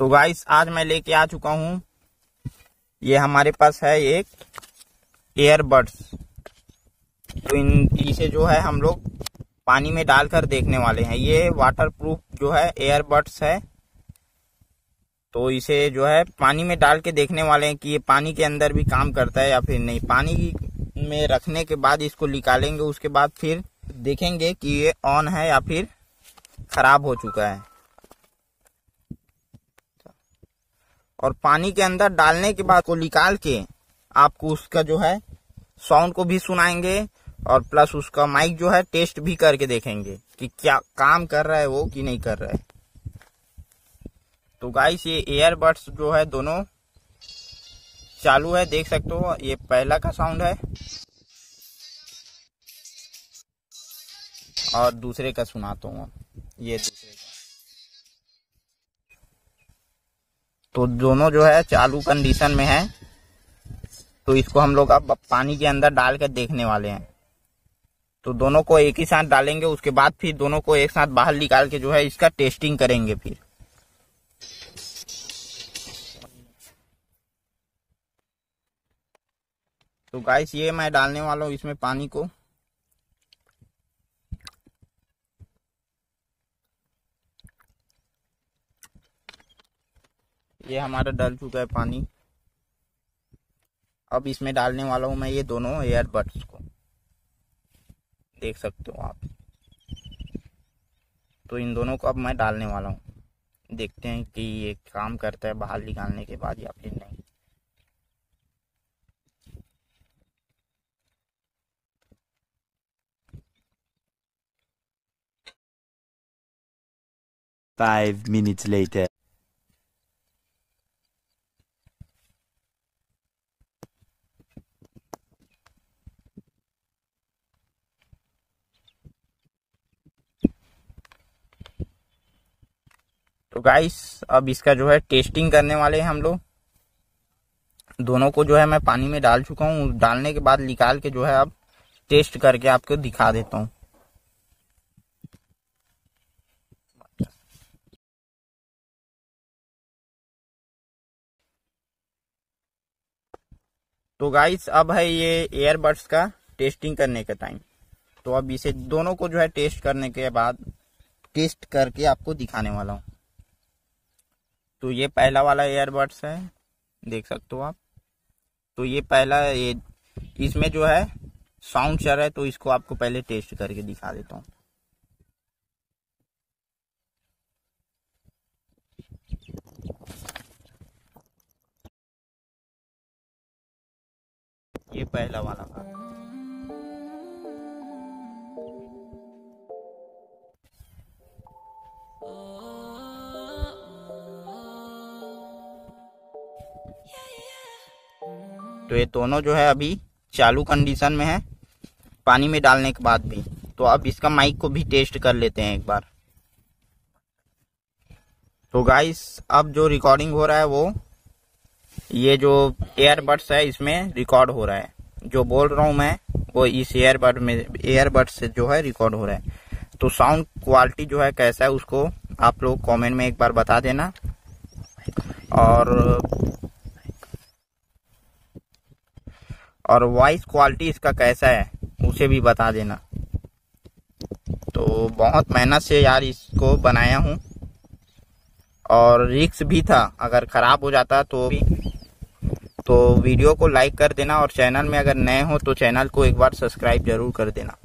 तो गाइस आज मैं लेके आ चुका हूँ। ये हमारे पास है एक एयरबड्स तो इन इसे जो है हम लोग पानी में डालकर देखने वाले हैं। ये वाटर प्रूफ जो है एयरबड्स है। तो इसे जो है पानी में डाल के देखने वाले हैं कि ये पानी के अंदर भी काम करता है या फिर नहीं। पानी में रखने के बाद इसको निकालेंगे, उसके बाद फिर देखेंगे कि ये ऑन है या फिर खराब हो चुका है। और पानी के अंदर डालने के बाद को निकाल के आपको उसका जो है साउंड को भी सुनाएँगे और प्लस उसका माइक जो है टेस्ट भी करके देखेंगे कि क्या काम कर रहा है वो कि नहीं कर रहा है। तो गाइस ये एयरबड्स जो है दोनों चालू है, देख सकते हो, ये पहला का साउंड है। और दूसरे का सुनाता हूँ। ये दूसरे का। तो दोनों जो है चालू कंडीशन में है। तो इसको हम लोग अब पानी के अंदर डाल कर देखने वाले हैं। तो दोनों को एक ही साथ डालेंगे, उसके बाद फिर दोनों को एक साथ बाहर निकाल के जो है इसका टेस्टिंग करेंगे फिर। तो गाइस ये मैं डालने वाला हूँ इसमें पानी को। ये हमारा डल चुका है पानी। अब इसमें डालने वाला हूँ मैं ये दोनों एयरबड्स को। देख सकते हो आप। तो इन दोनों को अब मैं डालने वाला हूँ। देखते हैं कि ये काम करता है बाहर निकालने के बाद या फिर नहीं। Five minutes later. तो गाइस अब इसका जो है टेस्टिंग करने वाले हैं हम लोग। दोनों को जो है मैं पानी में डाल चुका हूँ। डालने के बाद निकाल के जो है अब टेस्ट करके आपको दिखा देता हूँ। तो गाइस अब है ये एयरबड्स का टेस्टिंग करने का टाइम तो अब इसे दोनों को जो है टेस्ट करने के बाद टेस्ट करके आपको दिखाने वाला हूँ। तो ये पहला वाला एयरबड्स है। देख सकते हो आप। तो ये पहला ये, इसमें जो है साउंड चल रहा है तो इसको आपको पहले टेस्ट करके दिखा देता हूँ। ये पहला वाला था। तो ये दोनों जो है अभी चालू कंडीशन में है। पानी में डालने के बाद भी। तो अब इसका माइक को भी टेस्ट कर लेते हैं एक बार। तो गाइस अब जो रिकॉर्डिंग हो रहा है वो, ये जो एयरबड्स है, इसमें रिकॉर्ड हो रहा है। जो बोल रहा हूँ मैं, वो इस एयरबड में एयरबड से जो है रिकॉर्ड हो रहा है। तो साउंड क्वालिटी जो है, कैसा है उसको आप लोग कमेंट में एक बार बता देना। और और वॉइस क्वालिटी इसका कैसा है, उसे भी बता देना। तो बहुत मेहनत से यार इसको बनाया हूँ। और रिक्स भी था, अगर ख़राब हो जाता तो भी। तो वीडियो को लाइक कर देना और चैनल में अगर नए हो तो चैनल को एक बार सब्सक्राइब ज़रूर कर देना।